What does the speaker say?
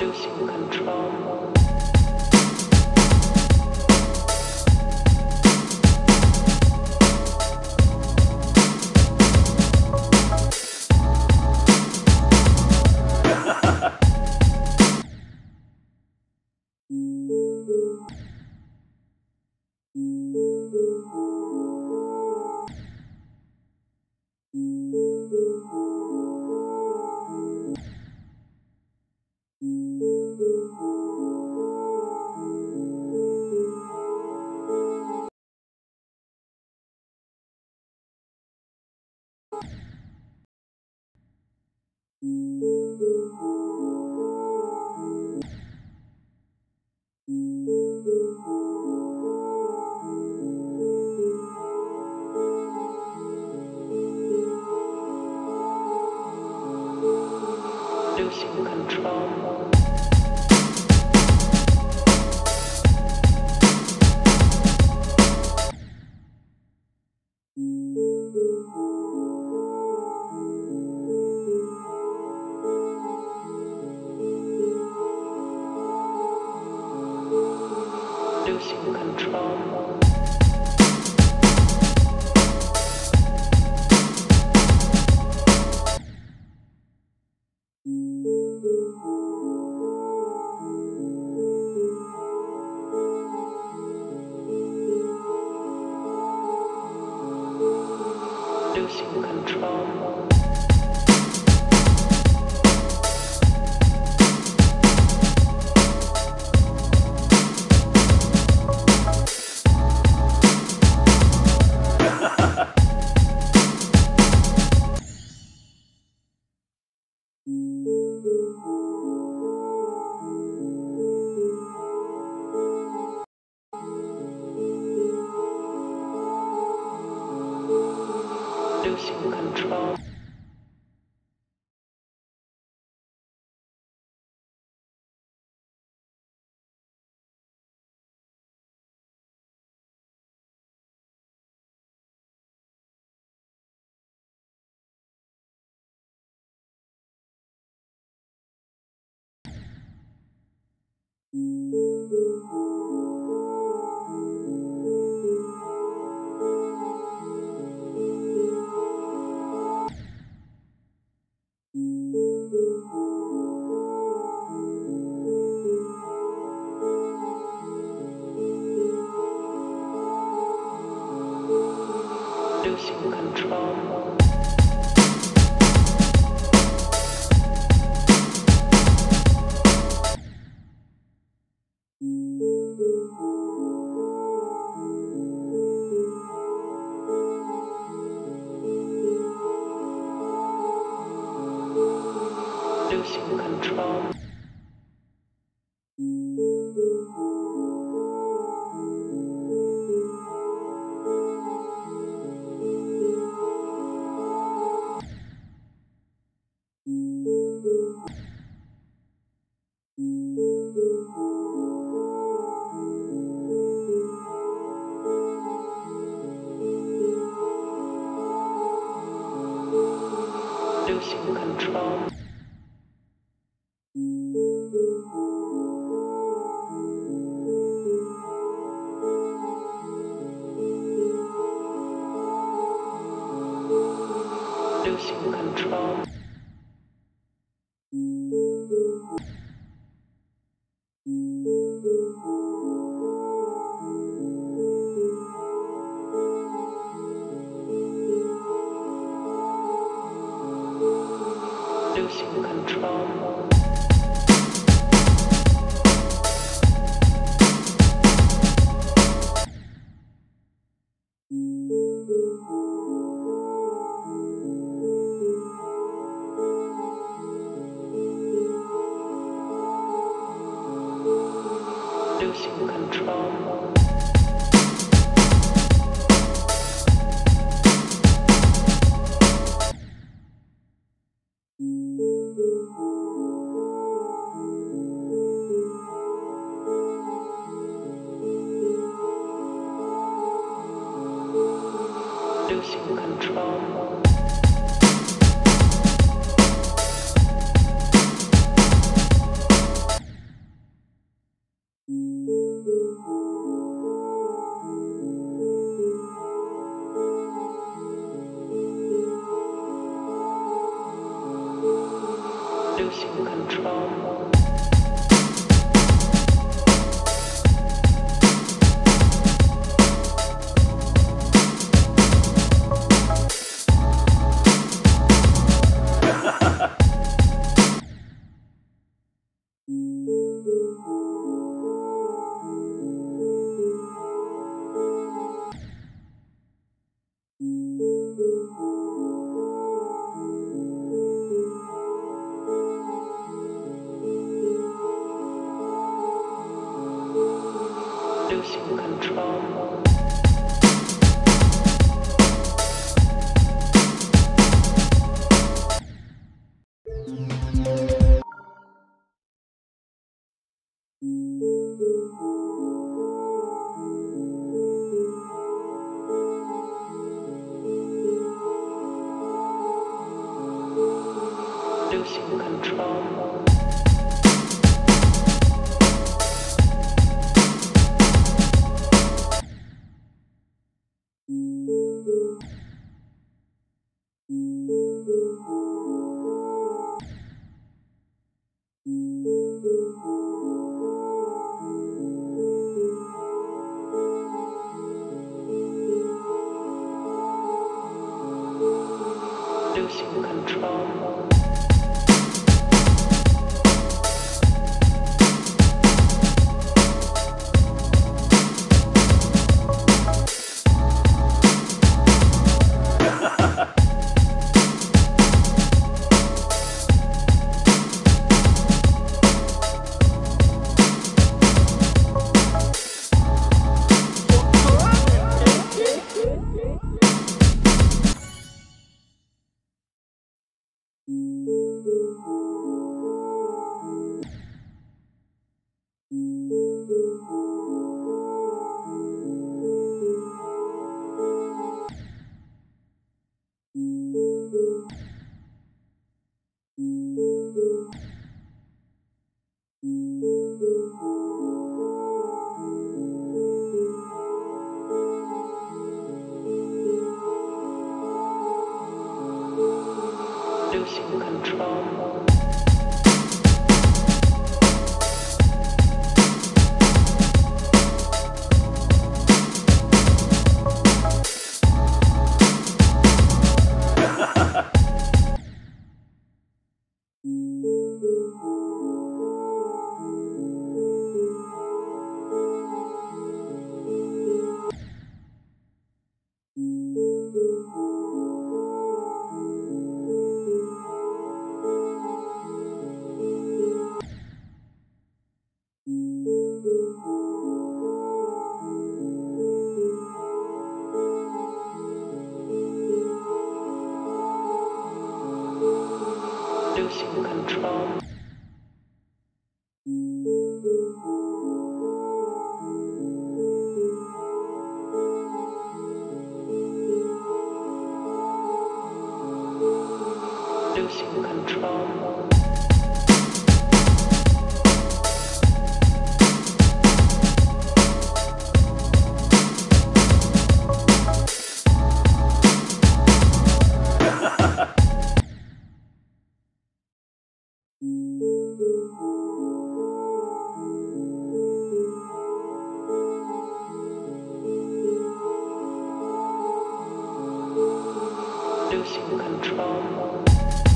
Losing control. Música Losing control. Losing control? Control. Losing control, 我心甘情。性感装 losing control,